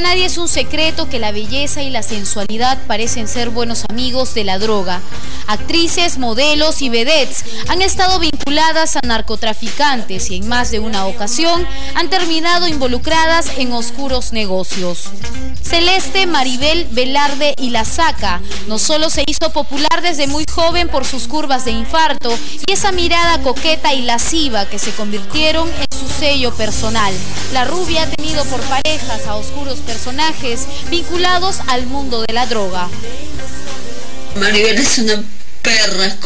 nadie es un secreto que la belleza y la sensualidad parecen ser buenos amigos de la droga. Actrices, modelos y vedettes han estado vinculadas a narcotraficantes y en más de una ocasión han terminado involucradas en oscuros negocios. Celeste, Maribel, Velarde y La Saca no solo se hizo popular desde muy joven por sus curvas de infarto y esa mirada coqueta y lasciva que se convirtieron en su sello personal. La rubia ha tenido por parejas a oscuros personajes vinculados al mundo de la droga. Maribel es una perra, es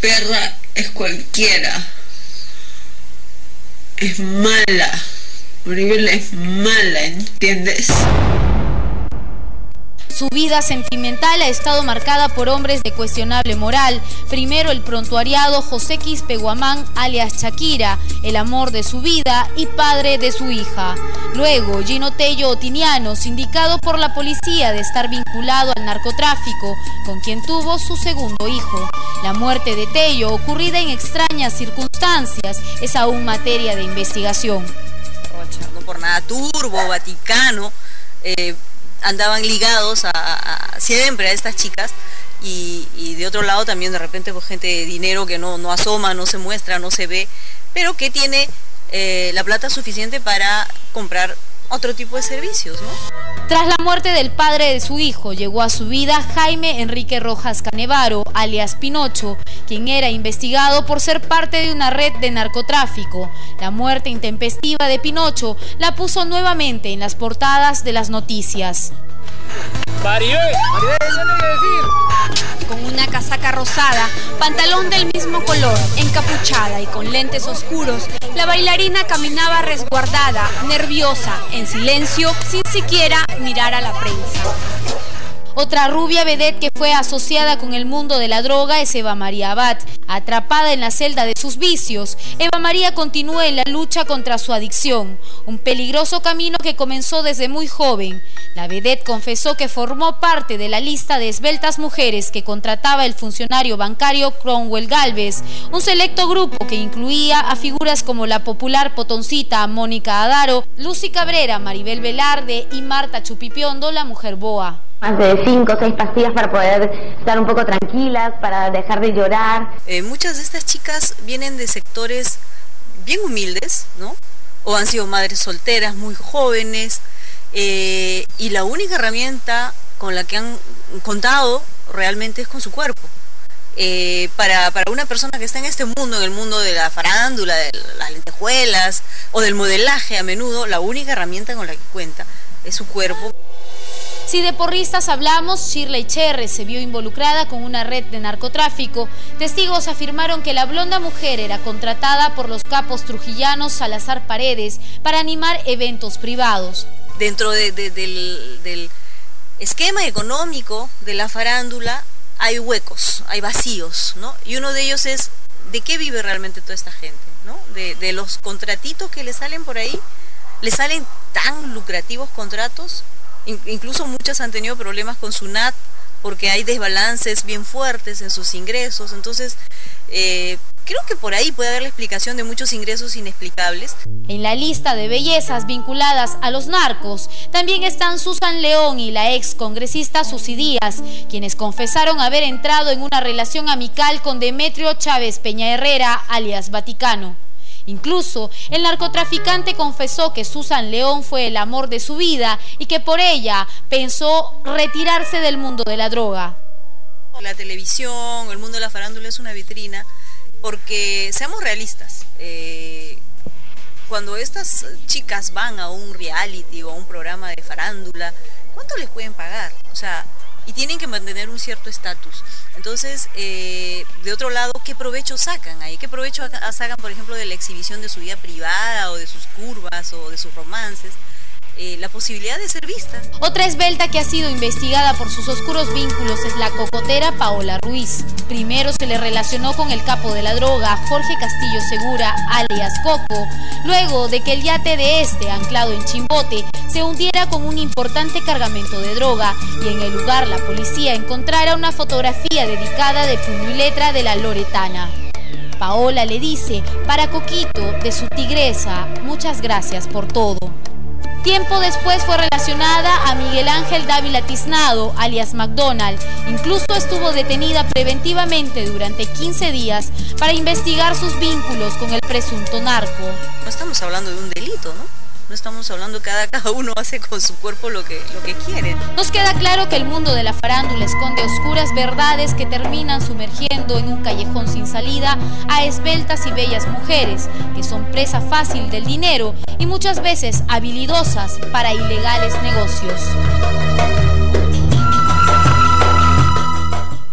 perra es cualquiera. Es mala. Es mala, ¿entiendes? Su vida sentimental ha estado marcada por hombres de cuestionable moral. Primero el prontuariado José Quispe Guamán, alias Shakira, el amor de su vida y padre de su hija. Luego Gino Tello Otiniano, sindicado por la policía de estar vinculado al narcotráfico, con quien tuvo su segundo hijo. La muerte de Tello, ocurrida en extrañas circunstancias, es aún materia de investigación. No por nada, Turbo, Vaticano, eh, andaban ligados a, siempre a estas chicas y, de otro lado también de repente pues, gente de dinero que no, no asoma, no se muestra, no se ve, pero que tiene eh, la plata suficiente para comprar otro tipo de servicios. Tras la muerte del padre de su hijo, llegó a su vida Jaime Enrique Rojas Canevaro, alias Pinocho, quien era investigado por ser parte de una red de narcotráfico. La muerte intempestiva de Pinocho la puso nuevamente en las portadas de las noticias. Maribel, Maribel, decir? Con una casaca rosada, pantalón del mismo color, encapuchada y con lentes oscuros, la bailarina caminaba resguardada, nerviosa, en silencio, sin siquiera mirar a la prensa. Otra rubia vedette que fue asociada con el mundo de la droga es Eva María Abad. Atrapada en la celda de sus vicios, Eva María continúa en la lucha contra su adicción, un peligroso camino que comenzó desde muy joven. La vedette confesó que formó parte de la lista de esbeltas mujeres que contrataba el funcionario bancario Cromwell Galvez, un selecto grupo que incluía a figuras como la popular potoncita Mónica Adaro, Lucy Cabrera, Maribel Velarde y Marta Chupipiondo, la mujer boa más de cinco o seis pastillas para poder estar un poco tranquilas, para dejar de llorar. Eh, muchas de estas chicas vienen de sectores bien humildes, ¿no? O han sido madres solteras, muy jóvenes, eh, y la única herramienta con la que han contado realmente es con su cuerpo. Eh, para, para, una persona que está en este mundo, en el mundo de la farándula, de las lentejuelas o del modelaje a menudo, la única herramienta con la que cuenta es su cuerpo. Si de porristas hablamos, Shirley Cherry se vio involucrada con una red de narcotráfico. Testigos afirmaron que la blonda mujer era contratada por los capos trujillanos Salazar Paredes para animar eventos privados. Dentro del, esquema económico de la farándula hay huecos, hay vacíos, ¿no? Y uno de ellos es de qué vive realmente toda esta gente, ¿no? De, de los contratitos que le salen por ahí, le salen tan lucrativos contratos incluso muchas han tenido problemas con su NAT porque hay desbalances bien fuertes en sus ingresos. Entonces, eh, creo que por ahí puede haber la explicación de muchos ingresos inexplicables. En la lista de bellezas vinculadas a los narcos también están Susan León y la ex congresista Susy Díaz, quienes confesaron haber entrado en una relación amical con Demetrio Chávez Peña Herrera, alias Vaticano. Incluso el narcotraficante confesó que Susan León fue el amor de su vida y que por ella pensó retirarse del mundo de la droga. La televisión, el mundo de la farándula es una vitrina porque seamos realistas. Eh, cuando estas chicas van a un reality o a un programa de farándula, ¿cuánto les pueden pagar? O sea, y tienen que mantener un cierto estatus. Entonces, eh, de otro lado, ¿qué provecho sacan ahí? ¿Qué provecho sacan, por ejemplo, de la exhibición de su vida privada o de sus curvas o de sus romances? Eh, la posibilidad de ser vista. Otra esbelta que ha sido investigada por sus oscuros vínculos es la cocotera Paola Ruiz. Primero se le relacionó con el capo de la droga, Jorge Castillo Segura, alias Coco, luego de que el yate de este, anclado en Chimbote, se hundiera con un importante cargamento de droga y en el lugar la policía encontrara una fotografía dedicada de puño y letra de la Loretana. Paola le dice, para Coquito, de su tigresa, muchas gracias por todo. Tiempo después fue relacionada a Miguel Ángel Dávila Tiznado, alias McDonald. Incluso estuvo detenida preventivamente durante 15 días para investigar sus vínculos con el presunto narco. No estamos hablando de un delito, ¿no? No estamos hablando cada, cada uno hace con su cuerpo lo que, lo que quiere. Nos queda claro que el mundo de la farándula esconde oscuras verdades que terminan sumergiendo en un callejón sin salida a esbeltas y bellas mujeres, que son presa fácil del dinero y muchas veces habilidosas para ilegales negocios.